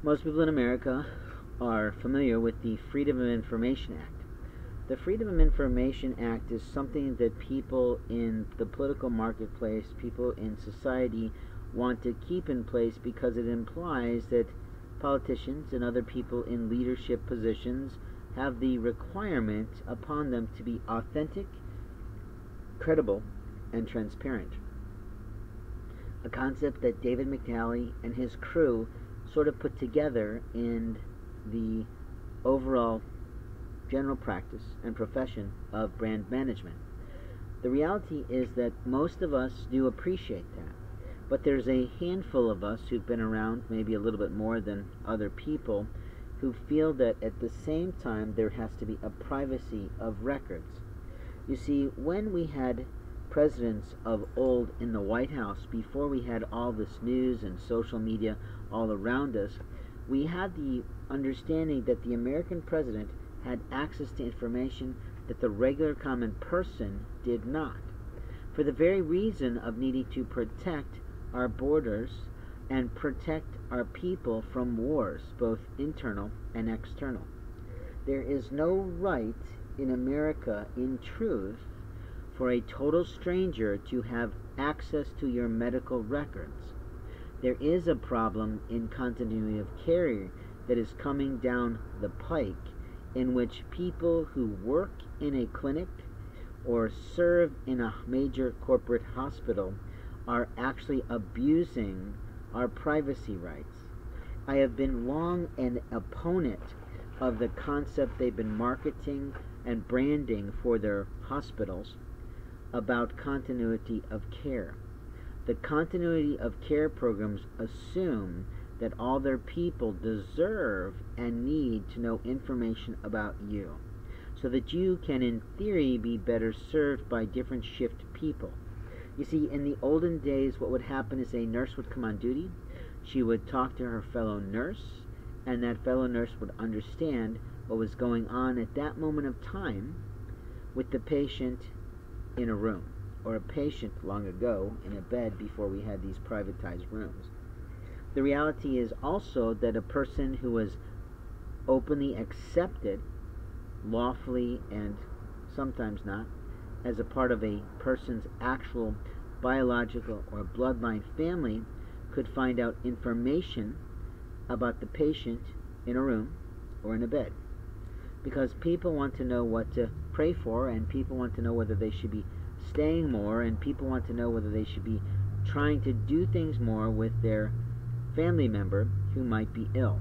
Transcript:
Most people in America are familiar with the Freedom of Information Act. The Freedom of Information Act is something that people in the political marketplace, people in society, want to keep in place because it implies that politicians and other people in leadership positions have the requirement upon them to be authentic, credible, and transparent. A concept that David McNally and his crew sort of put together in the overall general practice and profession of brand management. The reality is that most of us do appreciate that. But there's a handful of us who've been around maybe a little bit more than other people who feel that at the same time there has to be a privacy of records. You see, when we had presidents of old in the White House, before we had all this news and social media all around us, we had the understanding that the American president had access to information that the regular common person did not. For the very reason of needing to protect our borders and protect our people from wars, both internal and external. There is no right in America, in truth, for a total stranger to have access to your medical records. There is a problem in continuity of care that is coming down the pike in which people who work in a clinic or serve in a major corporate hospital are actually abusing our privacy rights. I have been long an opponent of the concept they've been marketing and branding for their hospitals about continuity of care. The continuity of care programs assume that all their people deserve and need to know information about you so that you can, in theory, be better served by different shift people. You see, in the olden days, what would happen is a nurse would come on duty, she would talk to her fellow nurse, and that fellow nurse would understand what was going on at that moment of time with the patient in a room, or a patient long ago in a bed before we had these privatized rooms. The reality is also that a person who was openly accepted, lawfully and sometimes not, as a part of a person's actual biological or bloodline family could find out information about the patient in a room or in a bed. Because people want to know what to pray for, and people want to know whether they should be staying more, and people want to know whether they should be trying to do things more with their family member who might be ill.